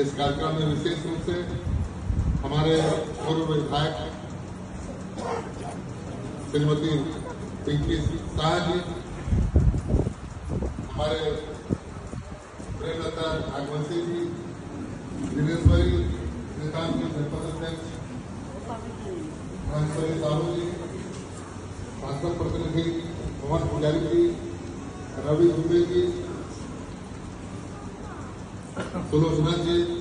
इस कार्यक्रम में विशेष रूप से हमारे पूर्व विधायक श्रीमती पिंकी शाह जी, हमारे प्रेमलता नागवंशी जी दिनेश्वरी श्रीकांत जी जनपद अध्यक्ष महेश्वरी साहू जी, भाजपा प्रतिनिधि मोहन पुजारी जी, रवि दुबे जी, सुलोचना जी